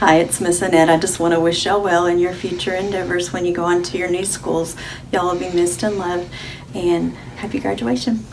Hi, it's Miss Annette. I just want to wish y'all well in your future endeavors when you go on to your new schools. Y'all will be missed and loved, and happy graduation.